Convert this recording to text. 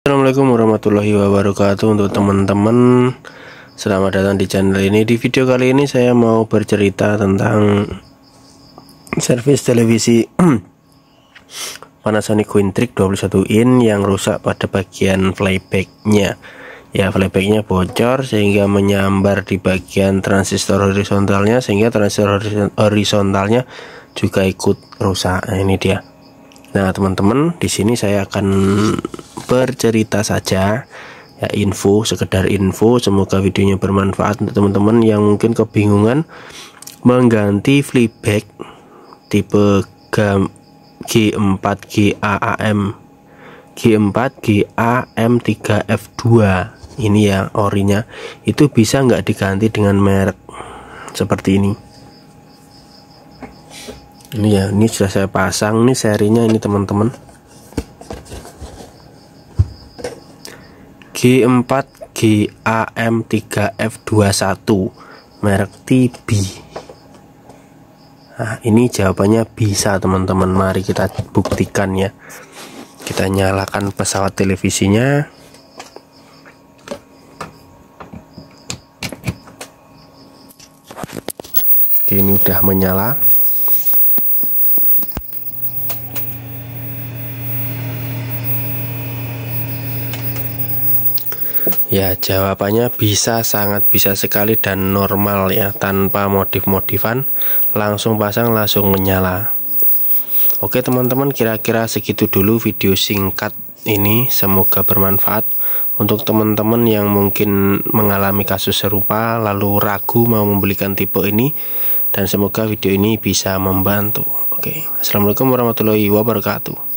Assalamualaikum warahmatullahi wabarakatuh untuk teman-teman. Selamat datang di channel ini. Di video kali ini saya mau bercerita tentang Servis televisi. Panasonic Quintric 21 in Yang rusak pada bagian playbacknya. Ya playbacknya bocor Sehingga menyambar di bagian transistor horizontalnya Sehingga transistor horizontalnya juga ikut rusak. Nah ini dia Nah, teman-teman, di sini saya akan bercerita saja ya info, sekedar info. Semoga videonya bermanfaat untuk teman-teman yang mungkin kebingungan mengganti flipback tipe G4 GAAM G4 GAM3F2 ini ya orinya. Itu bisa nggak diganti dengan merek seperti ini ini ya ini sudah saya pasang ini serinya ini teman-teman. G4 GAM3F21 merek TB Nah ini jawabannya bisa teman-teman. Mari kita buktikan ya. Kita nyalakan pesawat televisinya. Ini udah menyala Ya jawabannya bisa sangat bisa sekali dan normal ya tanpa modif-modifan. Langsung pasang langsung menyala. Oke teman-teman kira-kira segitu dulu video singkat ini. Semoga bermanfaat. Untuk teman-teman yang mungkin mengalami kasus serupa lalu ragu mau membelikan tipe ini dan semoga video ini bisa membantu. Oke Assalamualaikum warahmatullahi wabarakatuh